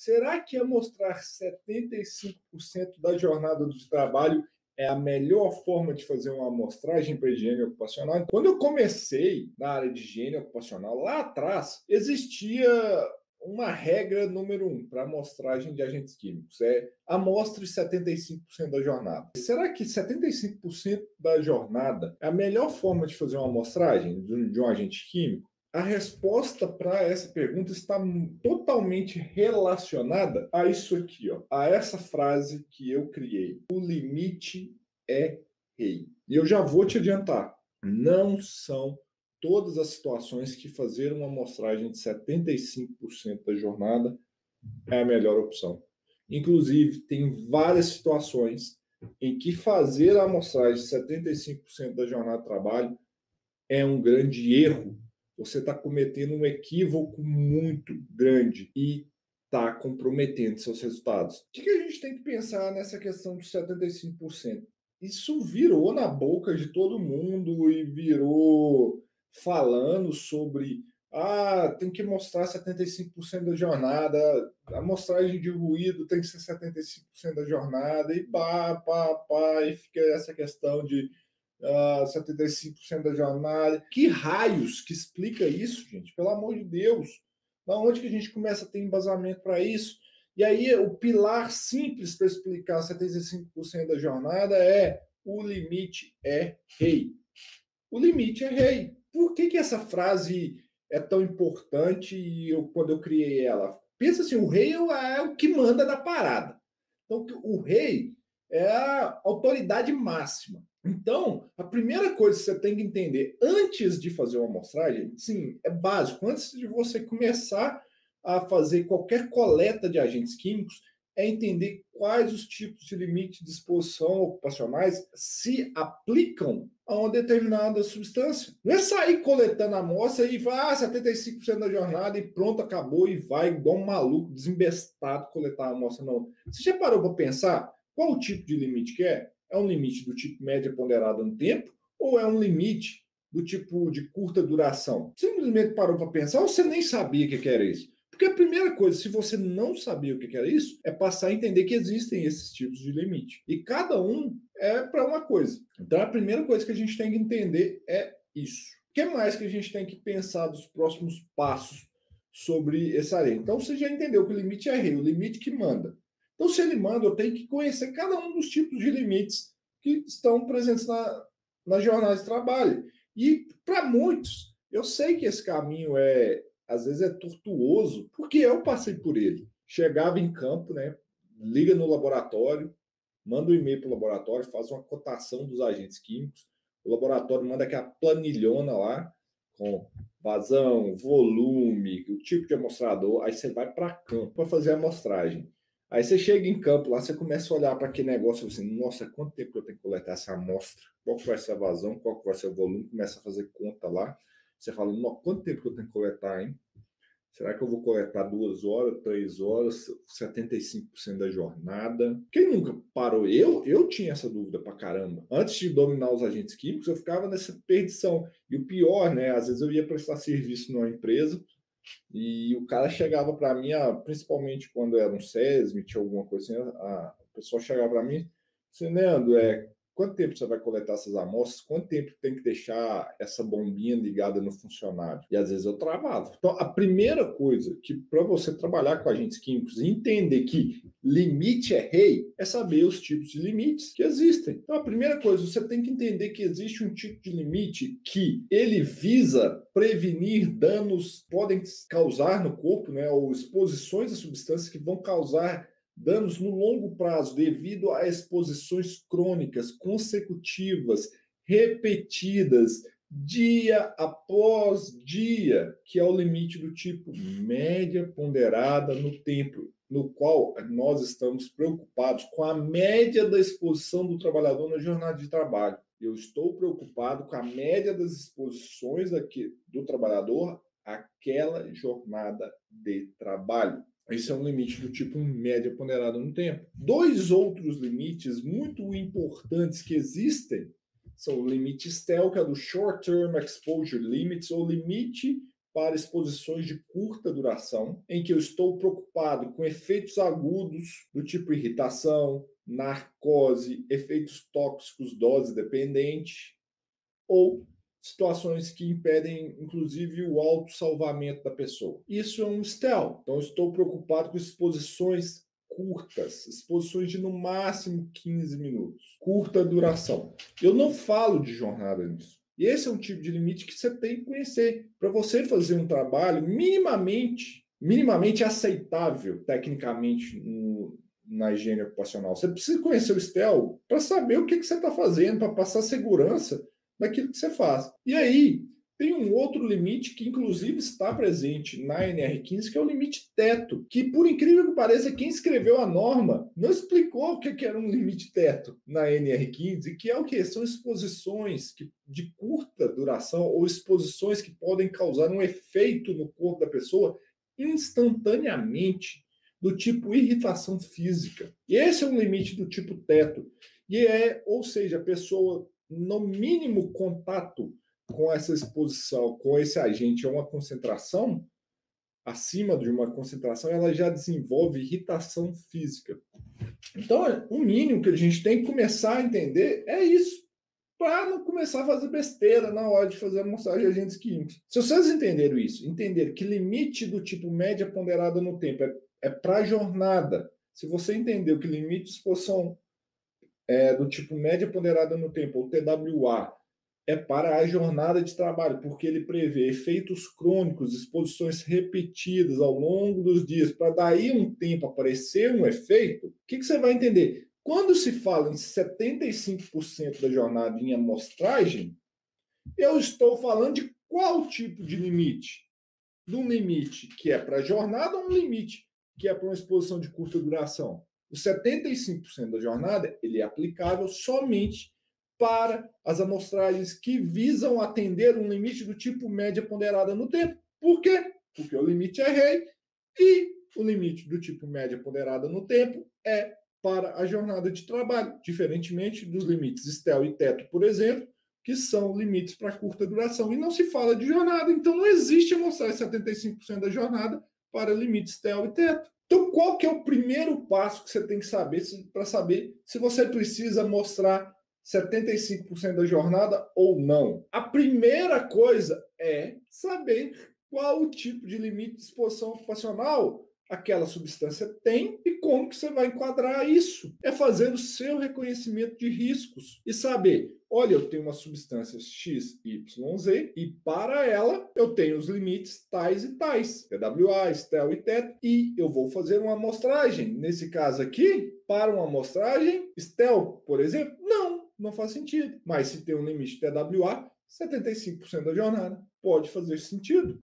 será que amostrar 75% da jornada de trabalho é a melhor forma de fazer uma amostragem para higiene ocupacional? Quando eu comecei na área de higiene ocupacional, lá atrás, existia uma regra número um para amostragem de agentes químicos é amostre 75% da jornada. Será que 75% da jornada é a melhor forma de fazer uma amostragem de um agente químico? A resposta para essa pergunta está totalmente relacionada a isso aqui, ó, a essa frase que eu criei. O limite é rei. E eu já vou te adiantar, não são todas as situações que fazer uma amostragem de 75% da jornada é a melhor opção. Inclusive, tem várias situações em que fazer a amostragem de 75% da jornada de trabalho é um grande erro. Você está cometendo um equívoco muito grande e está comprometendo seus resultados. O que, que a gente tem que pensar nessa questão dos 75%? Isso virou na boca de todo mundo e virou falando sobre ah, tem que mostrar 75% da jornada, a amostragem de ruído tem que ser 75% da jornada, e pá, pá, pá, e fica essa questão de uh, ah, 75% da jornada. Que raios que explica isso, gente? Pelo amor de Deus. Da onde que a gente começa a ter embasamento para isso? E aí, o pilar simples para explicar 75% da jornada é o limite é rei. O limite é rei por que, que essa frase é tão importante e eu, quando eu criei ela? Pensa assim, o rei é o que manda na parada. Então, o rei é a autoridade máxima. Então, a primeira coisa que você tem que entender antes de fazer uma amostragem, sim, é básico. Antes de você começar a fazer qualquer coleta de agentes químicos, é entender quais os tipos de limite de exposição ocupacionais se aplicam a uma determinada substância. Não é sair coletando a amostra e vai ah, 75% da jornada e pronto, acabou e vai igual um maluco desembestado coletar a amostra, não. Você já parou para pensar qual o tipo de limite que é? É um limite do tipo média ponderada no tempo ou é um limite do tipo de curta duração? Simplesmente parou para pensar ou você nem sabia o que era isso? Porque a primeira coisa, se você não sabia o que era isso, é passar a entender que existem esses tipos de limite. E cada um é para uma coisa. Então a primeira coisa que a gente tem que entender é isso. O que mais que a gente tem que pensar dos próximos passos sobre essa área? Então você já entendeu que o limite é rei, o limite que manda. Então, se ele manda, eu tenho que conhecer cada um dos tipos de limites que estão presentes na, na jornada de trabalho. E para muitos, eu sei que esse caminho é, às vezes é tortuoso, porque eu passei por ele. Chegava em campo, né? Liga no laboratório, manda um e-mail para o laboratório, faz uma cotação dos agentes químicos. O laboratório manda aquela planilhona lá, com vazão, volume, o tipo de amostrador. Aí você vai para campo para fazer a amostragem. Aí você chega em campo lá, você começa a olhar para aquele negócio assim, nossa, quanto tempo eu tenho que coletar essa amostra? Qual vai ser a vazão? Qual vai ser o volume? Começa a fazer conta lá. Você fala, quanto tempo que eu tenho que coletar, hein? Será que eu vou coletar duas horas, três horas, 75% da jornada? Quem nunca parou? Eu, eu tinha essa dúvida pra caramba. Antes de dominar os agentes químicos, eu ficava nessa perdição. E o pior, né? Às vezes eu ia prestar serviço numa empresa e o cara chegava para mim, ah, principalmente quando era um SESMIT, alguma coisa assim, a, o pessoal chegava para mim, assim, Leandro, é, Quanto tempo você vai coletar essas amostras? Quanto tempo tem que deixar essa bombinha ligada no funcionário? E às vezes eu travava. Então, a primeira coisa que para você trabalhar com agentes químicos e entender que limite é rei, é saber os tipos de limites que existem. Então, a primeira coisa, você tem que entender que existe um tipo de limite que ele visa prevenir danos podem causar no corpo, né, ou exposições a substâncias que vão causar danos no longo prazo devido a exposições crônicas consecutivas, repetidas, dia após dia, que é o limite do tipo média ponderada no tempo, no qual nós estamos preocupados com a média da exposição do trabalhador na jornada de trabalho. Eu estou preocupado com a média das exposições aqui do trabalhador àquela jornada de trabalho. Esse é um limite do tipo média ponderada no tempo. Dois outros limites muito importantes que existem são o limite STEL, que é do Short Term Exposure Limits, ou limite para exposições de curta duração, em que eu estou preocupado com efeitos agudos do tipo irritação, narcose, efeitos tóxicos dose dependente, ou situações que impedem, inclusive, o autossalvamento da pessoa. Isso é um STEL. Então, estou preocupado com exposições curtas, exposições de no máximo 15 minutos, curta duração. Eu não falo de jornada nisso. E esse é um tipo de limite que você tem que conhecer para você fazer um trabalho minimamente, minimamente aceitável tecnicamente no, na higiene ocupacional. Você precisa conhecer o STEL para saber o que, que você está fazendo, para passar segurança daquilo que você faz. E aí, tem um outro limite que, inclusive, está presente na NR15, que é o limite teto, que, por incrível que pareça, quem escreveu a norma não explicou o que era um limite teto na NR15, que é o que? São exposições que, de curta duração ou exposições que podem causar um efeito no corpo da pessoa instantaneamente, do tipo irritação física. E esse é um limite do tipo teto. E é, ou seja, a pessoa, no mínimo contato com essa exposição, com esse agente a uma concentração acima de uma concentração, ela já desenvolve irritação física. Então, o mínimo que a gente tem que começar a entender é isso, para não começar a fazer besteira na hora de fazer a amostragem de agentes químicos. Se vocês entenderam isso, entender que limite do tipo média ponderada no tempo é, é para jornada, se você entendeu que limite de exposição é, do tipo média ponderada no tempo, ou TWA, é para a jornada de trabalho, porque ele prevê efeitos crônicos, exposições repetidas ao longo dos dias, para daí um tempo aparecer um efeito. O que, que você vai entender? Quando se fala em 75% da jornada em amostragem, eu estou falando de qual tipo de limite? De um limite que é para a jornada ou um limite que é para uma exposição de curta duração? O 75% da jornada ele é aplicável somente para as amostragens que visam atender um limite do tipo média ponderada no tempo. Por quê? Porque o limite é rei e o limite do tipo média ponderada no tempo é para a jornada de trabalho, diferentemente dos limites STEL e teto, por exemplo, que são limites para curta duração. E não se fala de jornada, então não existe amostragem 75% da jornada para limites STEL e teto. Então, qual que é o primeiro passo que você tem que saber para saber se você precisa mostrar 75% da jornada ou não. A primeira coisa é saber qual o tipo de limite de exposição ocupacional aquela substância tem e como que você vai enquadrar isso. É fazer o seu reconhecimento de riscos e saber, olha, eu tenho uma substância X, Y, Z e para ela eu tenho os limites tais e tais, TWA, STEL e TET, e eu vou fazer uma amostragem. Nesse caso aqui, para uma amostragem, STEL, por exemplo, não, não faz sentido. Mas se tem um limite TWA, 75% da jornada pode fazer sentido.